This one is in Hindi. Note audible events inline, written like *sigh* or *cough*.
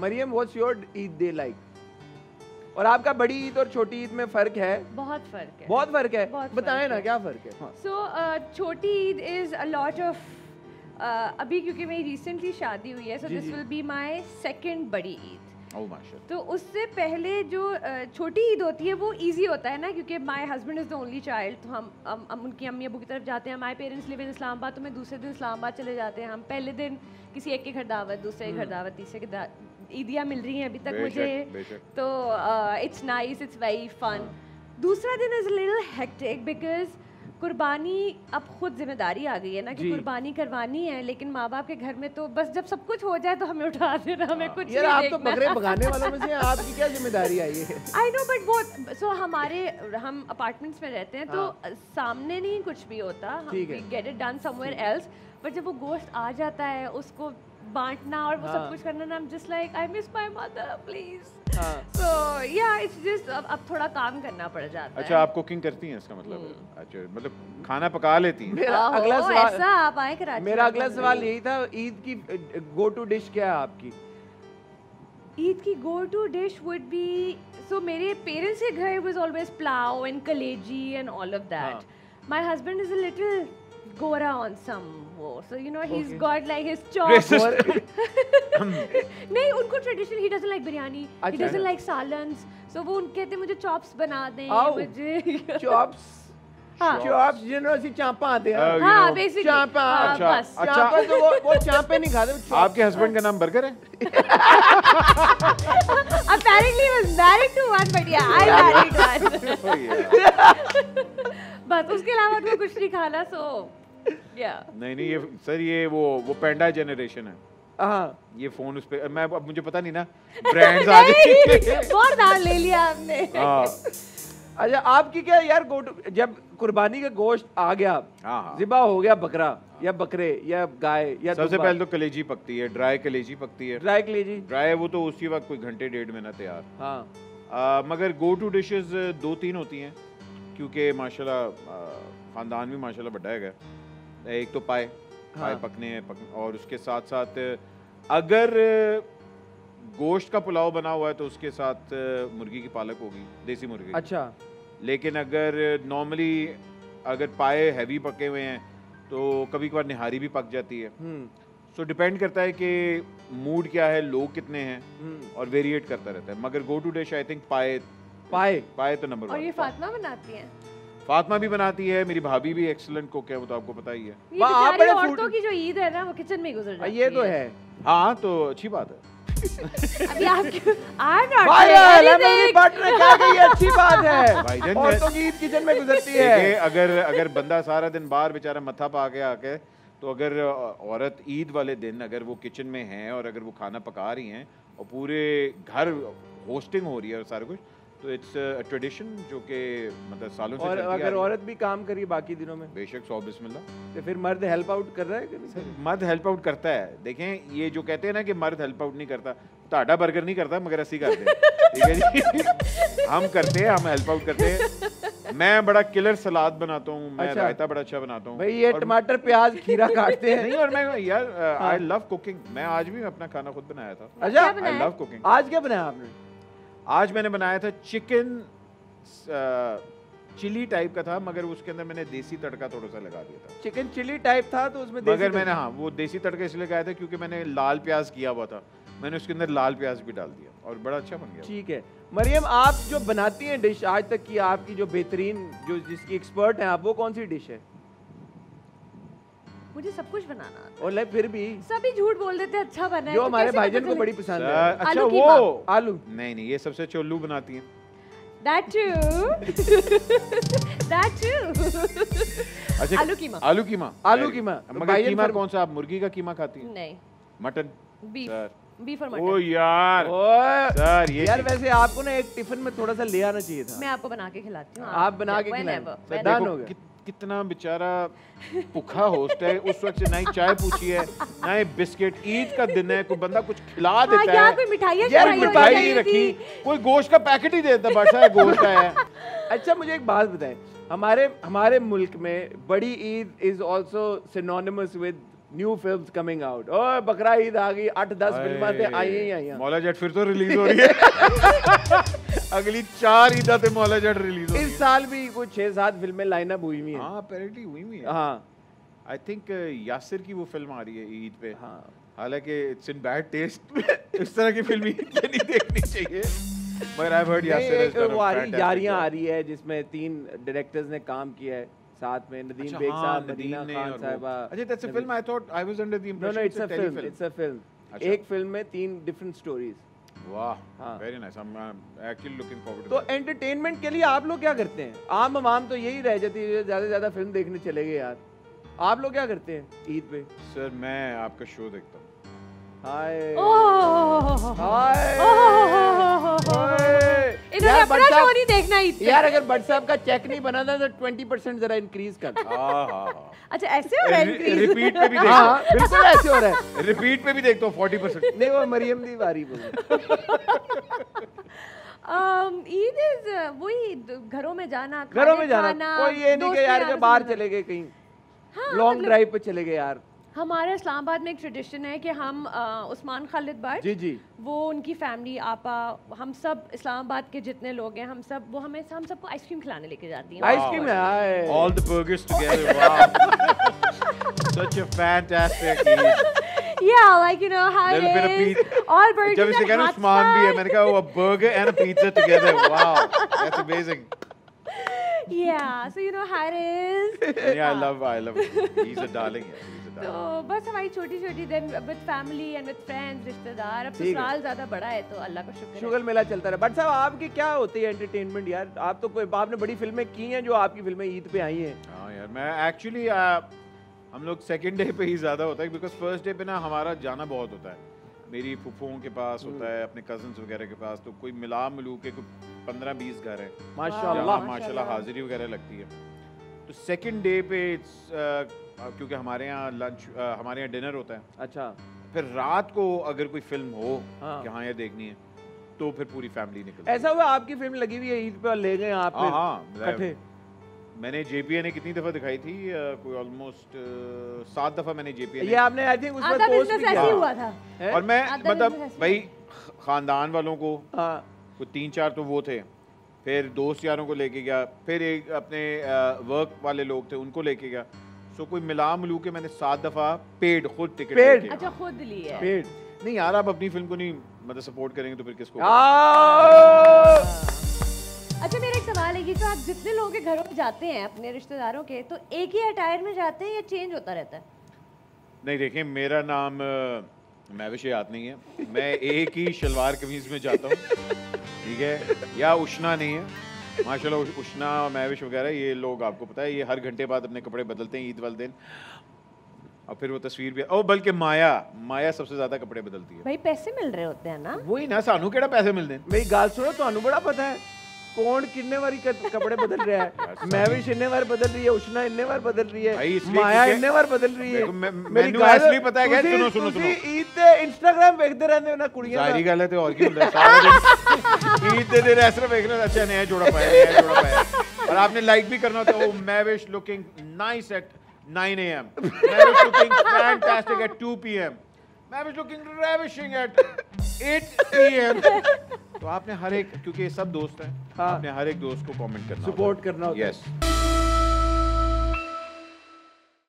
Maryam what's your Eid day like और आपका बड़ी ईद और छोटी ईद में फ़र्क है? बहुत फ़र्क है। बहुत फ़र्क है? बताएँ ना क्या फ़र्क है? हाँ। सो छोटी Eid is a lot of अभी क्योंकि मेरी रिसेंटली शादी हुई है so this will be my second बड़ी ईद। तो उससे पहले जो छोटी ईद होती है वो इजी होता है ना क्योंकि my husband is the only child तो हम हम हम उनकी अम्मी अबू की तरफ़ जाते हैं my parents live in Islamabad तो मैं दूसरे दिन इस्लामाबाद चले जाते हैं। हम पहले दिन किसी एक के घर दावत दूसरे के घर दावत तीसरे के दा- ईदियाँ मिल रही हैं अभी तक बेशक, मुझे। तो it's nice it's very fun दूसरा दिन इज़ लिटिल हेक्टिक बिकॉज़ कुर्बानी अब खुद ज़िम्मेदारी आ गई है ना कि कुर्बानी करवानी है लेकिन माँ बाप के घर में तो बस जब सब कुछ हो जाए तो हमें उठा देना हमें कुछ यार आप तो। बकरे भगाने वालों में से आपकी क्या ज़िम्मेदारी आई है? आई नो बट वो सो हमारे हम अपार्टमेंट्स में रहते हैं तो सामने नहीं कुछ भी होता get it done somewhere else but जब वो गोश्त आ जाता है उसको बांटना और वो हाँ। सब कुछ करना ना just like I miss my mother please so या इट्स जस्ट अब थोड़ा काम करना पड़ जाता अच्छा है। आप कुकिंग करती हैं इसका मतलब? है अच्छा मतलब खाना पका लेती हैं? मेरा अगला सवाल ऐसा आप आए कराची मेरा अगला सवाल यही था ईद की गो टू डिश क्या है आपकी? ईद की go to dish would be so मेरे पेरेंट्स के घर was always pulao and kaleji and all of. That my husband is a little gora on some वो so you know he's Okay. got like his chop. *laughs* नहीं उनको ट्रेडिशनल ही डजंट लाइक बिरयानी ही। डजंट लाइक सालन्स सो वो उनके कहते मुझे चॉप्स बना दें मुझे चॉप्स। चॉप्स जिन्होंने ऐसी चांपा आते हैं you हाँ बेसिकली चांपा अच्छा, अच्छा। चांपा तो वो वो चांपे नहीं खाते *laughs* आपके हस्बैंड का नाम बर्गर है? *laughs* Was married to one but yeah I married one. *laughs* Oh, बस उसके अलावा उनको कुछ नहीं खाना सो या नहीं नहीं ये सर ये वो वो पेंडा जनरेशन है। हाँ। ये फ़ोन उस पे मैं अब मुझे पता नहीं ना ब्रांड्स आ जाएँगे बहुत दाल ले लिया आपने हाँ। अच्छा आपकी क्या यार गो जब कुर्बानी का गोश्त आ गया हाँ, हाँ। जिबा हो गया बकरा या बकरे या गाय या सबसे पहले तो कलेजी पकती है ड्राई कलेजी पकती है ड्राई कलेजी ड्राई वो तो उसी वक्त कोई घंटे डेढ़ में ना तैयार हाँ आ, मगर गो टू डिशेस दो तीन होती हैं क्योंकि माशाल्लाह खानदान भी माशाल्लाह बड़ा गया एक तो पाए हाँ। पाए। पकने पक, और उसके साथ साथ अगर गोश्त का पुलाव बना हुआ है तो उसके साथ मुर्गी की पालक होगी देसी मुर्गी। अच्छा। लेकिन अगर नॉर्मली अगर पाए हैवी पके हुए हैं तो कभी कभार निहारी भी पक जाती है। हम्म। सो डिपेंड करता है कि मूड क्या है लोग कितने हैं हम्म। और वेरिएट करता रहता है। मगर go to dish I think paye paye. Paye तो नंबर और ये फातिमा बनाती है? फातिमा भी बनाती है मेरी भाभी भी एक्सलेंट कुक है वो तो आपको पता ही है। ये आप औरतों की जो ईद है ना वो किचन में गुजर हाँ, जाती ये तो है। हाँ तो अच्छी बात है। अभी आई नॉट अच्छी बात है। औरतों की ईद किचन में गुजरती है। अगर अगर बंदा सारा दिन बाहर बेचारा मत्था पा के आके तो अगर औरत ईद वाले दिन अगर वो किचन में है और अगर वो खाना पका रही हैं और पूरे घर होस्टिंग हो रही है और सारा कुछ तो इट्स ट्रेडिशन जो कि मतलब सालों से और चलती अगर औरत भी काम करी बाकी दिनों में? बेशक सौ बिस्मिल्लाह। तो फिर मर्द हेल्प आउट कर रहा है कि नहीं? मर्द हेल्प आउट करता है। देखें ये जो कहते हैं ना कि मर्द हेल्प आउट नहीं करता ताड़ा बर्गर नहीं करता मगर ਅਸੀਂ करते हैं। ठीक है जी? *laughs* हम करते हैं हम हेल्प आउट करते हैं। मैं बड़ा किलर सलाद बनाता हूँ मैं अच्छा। रायता बड़ा अच्छा बनाता हूँ। भाई ये टमाटर प्याज खीरा काटते हैं। नहीं और मैं यार आई लव कुकिंग मैं आज भी अपना खाना खुद बनाया था। अच्छा। आई लव कुकिंग आज क्या बनाया आपने? आज मैंने बनाया था चिकन चिली टाइप का था मगर उसके अंदर मैंने देसी तड़का थोड़ा सा लगा दिया था। चिकन चिली टाइप था तो उसमें मगर मैंने हाँ वो देसी तड़का इसलिए लगाया था क्योंकि मैंने लाल प्याज किया हुआ था। मैंने उसके अंदर लाल प्याज भी डाल दिया और बड़ा अच्छा बन गया। ठीक है। मरियम आप जो बनाती हैं डिश आज तक की आपकी जो बेहतरीन जो जिसकी एक्सपर्ट हैं आप वो कौन सी डिश है? मुझे सब कुछ बनाना और लाइक फिर भी। सभी झूठ बोल देते हैं अच्छा बना है जो तो हमारे कैसे भाईजान को बड़ी पसंद है। अच्छा वो। आलू। नहीं नहीं ये सबसे चोलू बनाती हैं। That too. That too. अच्छा आलू कीमा। आलू कीमा। आलू कीमा। मगर कीमा कौन सा आप मुर्गी का कीमा खाती हैं? नहीं। मटन। Beef sir. बीफ और ओ यार। ओए सर ये यार वैसे आपको ना एक टिफ़िन में थोड़ा सा ले आना चाहिए था। मैं आपको बना के खिलाती हूँ। आप बना के खिलाएँ। डन हो गया। कि- कितना बेचारा भूखा होस्ट है उस वक्त ना ही चाय पूछी है ना ही बिस्किट ईद का दिन है कोई बंदा कुछ खिला हाँ, देता यहाँ है। कोई मिठाई नहीं रखी कोई गोश्त का पैकेट ही दे देता बादशाह गोश्त आया है। *laughs* अच्छा मुझे एक बात बताएँ हमारे हमारे मुल्क में Bari Eid is also synonymous with new films coming out ओए बकरा ईद आ गई आठ दस फिल्मां आई ही आई हैं। मौला जट फिर तो रिलीज़ हो रही है। *laughs* अगली चार ईदा ते मौला जट रिलीज़ इस साल भी कुछ छह सात फ़िल्में लाइनअप हुई हुई हैं। हाँ apparently हुई हुई है। हाँ। आई थिंक यासिर की वो फ़िल्म आ रही है ईद पे। हाँ। हालाँकि इट्स इन बैड टेस्ट इस तरह की फ़िल्म ईद पे नहीं देखनी चाहिए। मगर आई हर्ड यासिर एक वो आ रही यारियाँ आ रही है जिसमें तीन डायरेक्टर्स ने काम किया है। साथ में नदीम अच्छा बेग हाँ साहब नदीम मदीना खान साहिबा अच्छा that's a film I thought I was under the impression it's a film it's a film. एक फ़िल्म में तीन डिफरेंट स्टोरीज वाह हाँ। Very nice actually looking forward तो एंटरटेनमेंट के लिए आप लोग क्या करते हैं? आम आवाम तो यही रह जाती है ज़्यादा से ज़्यादा फ़िल्म देखने चले गए यार। आप लोग क्या करते हैं ईद पे? सर मैं आपका शो देखता हूँ। हाय। हाय बट साहब- देखना पे। यार अगर बट साहब का चेक नहीं बना था तो ट्वेंटी परसेंट जरा इंक्रीज कर हाँ हाँ हाँ। अच्छा ऐसे हो रहा है? रिपीट पे भी हाँ हाँ, बिल्कुल ऐसे हो रहा है। रिपीट पे भी देखता हूँ फोर्टी परसेंट नहीं वो मरियम दी बारी बोल Um, ईद इज़ वही घरों में जाना घरों में जाना। कोई ये नहीं कि यार बाहर चले गए कहीं। हाँ, लॉन्ग मतलब ड्राइव पे चले गए यार। हमारे इस्लामाबाद में एक ट्रेडिशन है कि हम अ, उस्मान खालिद बट जी जी वो उनकी फैमिली आपा हम सब इस्लामाबाद के जितने लोग हैं हम सब वो हमें हम सबको आइसक्रीम खिलाने लेके जाती हैं आइसक्रीम है हाय All the burgers together. Wow. Such a fantastic yeah like you know how Little bit of pizza. all burgers जब इसे कहना उस्मान भी है. मैंने कहा वो burger and a pizza together. Wow. That's amazing. Yeah so you know how it is And *laughs* yeah, I love I love him. *laughs* He's a darling. Yeah. He's a तो darling. बस हमारी छोटी छोटी then with family and with friends रिश्तेदार अब है। ससुराल ज़्यादा बड़ा है तो अल्लाह का शुक्र शुगर मेला चलता रहा बट साहब आपकी क्या होती है एंटरटेनमेंट यार आप तो कोई आपने बड़ी फ़िल्में की हैं जो आपकी फ़िल्में ईद पे आई हैं हाँ यार मैं एक्चुअली हम लोग सेकंड डे पे ही ज़्यादा होता है बिकॉज़ फ़र्स्ट डे पे ना हमारा जाना बहुत होता है मेरी फुफ्फुओं के पास होता है अपने कजन्स वगैरह के पास तो कोई मिला मिलू के कोई पंद्रह बीस घर हैं। माशाल्लाह। माशाल्लाह। हाजिरी वगैरह लगती है। तो सेकंड डे पे it's, uh, क्योंकि हमारे यहाँ लंच हमारे यहाँ डिनर होता है। अच्छा। फिर रात को अगर कोई फ़िल्म हो हाँ। कि हाँ ये देखनी है तो फिर पूरी फैमिली निकलती है। ऐसा हुआ आपकी फ़िल्म लगी हुई है ईद पे और ले गए आप हाँ हाँ मैंने जेपीए ने कितनी दफ़ा दिखाई थी? अ, कोई ऑलमोस्ट सात दफ़ा मैंने जेपीए ये आपने आई थिंक उस पर पोस्ट भी किया। हुआ था। और मैं मतलब भाई ख़ानदान वालों को कोई तीन चार तो वो थे। फिर दोस्त यारों को लेके गया। फिर एक अपने वर्क वाले लोग थे उनको लेके गया। सो कोई मिला मिलू के मैंने सात दफ़ा पेड खुद टिकट? लेके। अच्छा खुद ली है। पेड़ नहीं यार आप अपनी फ़िल्म को नहीं मतलब सपोर्ट करेंगे तो फिर किसको? अच्छा मेरा एक सवाल है कि जो आप जितने लोगों के घरों में जाते हैं अपने रिश्तेदारों के तो एक ही अटायर में जाते हैं या चेंज होता रहता है? नहीं देखें मेरा नाम मैं महविश याद नहीं है। मैं एक ही शलवार कमीज में जाता हूँ। ठीक है? या उष्णा नहीं है। माशाल्लाह उष्णा महविश वगैरह ये लोग आपको पता है ये हर घंटे बाद अपने कपड़े बदलते हैं ईद वाले दिन। और फिर वो तस्वीर भी ओ बल्कि माया माया सबसे ज़्यादा कपड़े बदलती है। भाई पैसे मिल रहे होते हैं ना? वही ना सानू केड़ा पैसे मिलते हैं भाई गाल सुनो तो बड़ा पता है। ਕੌਣ ਕਿੰਨੇ ਵਾਰੀ ਕ- ਕੱਪੜੇ ਬਦਲ ਰਿਹਾ ਹੈ *laughs* ਮੈਂ ਵੀ ਇੰਨੇ ਵਾਰ ਬਦਲ ਰਹੀ ਹੈ ਉਸ਼ਨਾ ਇੰਨੇ ਵਾਰ ਬਦਲ ਰਹੀ ਭਾਈ, ਹੈ ਇਸ ਲਈ ਮਾਇਆ ਕਿਉਂਕਿ- ਇੰਨੇ ਵਾਰ ਬਦਲ ਰਹੀ ਹੈ ਦੇਖੋ, ਮੈਂ- ਮੇਰੀ ਮੈਨੂੰ ਗੱਲ- ਇਸ ਲਈ ਪਤਾ ਹੈਗਾ, ਤੁਸੀਂ- ਸੁਣੋ, ਸੁਣੋ, ਤੁਸੀਂ ਈਦ ਤੇ ਇੰਸਟਾਗ੍ਰam ਵੇਖਦੇ ਰਹਿੰਦੇ ਹੋ ਨਾ ਕੁੜੀਆਂ ਦਾ ਜ਼ਾਹਿਰੀ ਗੱਲ ਹੈ ਤੇ ਹੋਰ ਕੀ ਹੁੰਦਾ ਹੈ ਸਾਰਾ दिन ईद के दिन ऐसा देख रहे हो, अच्छा नया जोड़ा पाया नया जोड़ा पाया और आपने लाइक भी करना होता है oh Mahvish looking nice at 9 a.m. Mahvish looking fantastic at 2 p.m. Mahvish looking ravishing at 8 p.m. तो आपने हर एक क्योंकि ये सब दोस्त हैं हाँ। आपने हर एक दोस्त को कमेंट करना सपोर्ट करना यस yes. यस